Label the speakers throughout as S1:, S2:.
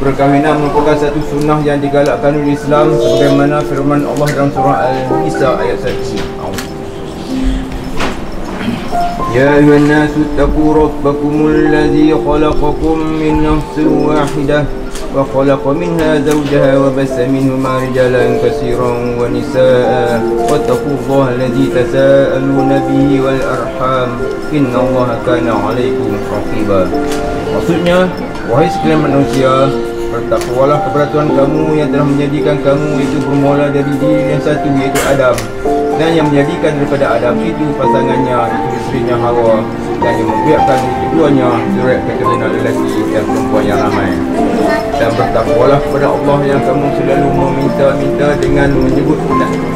S1: Perkahwinan merupakan satu sunnah yang digalakkan oleh Islam sebagaimana firman Allah dalam surah Al-Nisa ayat 1. Ya ayyuhan nas taqū rabbakum allazī khalaqakum min nafsin wāḥidah wa khalaqa minhā zawjahā wa basa minhumā rijālan kathīran wa nisā'a wa taqū Allāha allazī bihi wal arham inna Allāha kāna 'alaykum raqībā. Maksudnya Wahai sekalian manusia, bertakwalah kepada Tuhan kamu yang telah menjadikan kamu itu bermula dari diri yang satu iaitu Adam. Dan yang menjadikan daripada Adam itu pasangannya itu isterinya Hawa. Dan yang membiarkan keduanya surat keturunan lelaki dan perempuan yang ramai. Dan bertakwalah kepada Allah yang kamu selalu meminta-minta dengan menyebut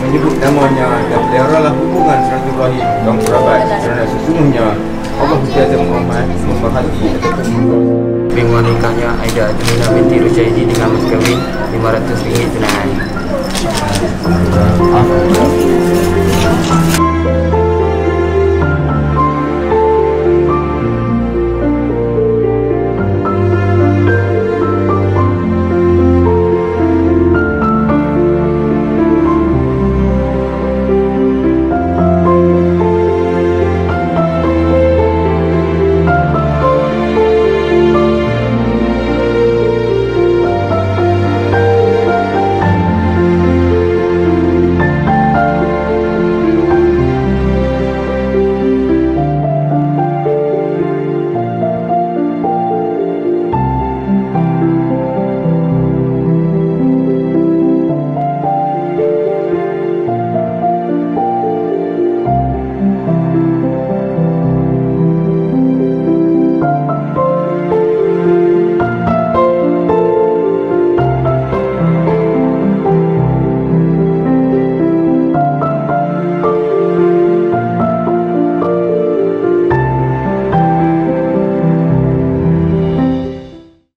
S1: menyebut namanya dan peliharalah hubungan silaturahim kaum kerabat. Kerana sesungguhnya Allah sentiasa memerhati ataupun
S2: Bingung nikahnya Aida Adrina binti Rusyaidi dengan mas kawin RM500 tunai.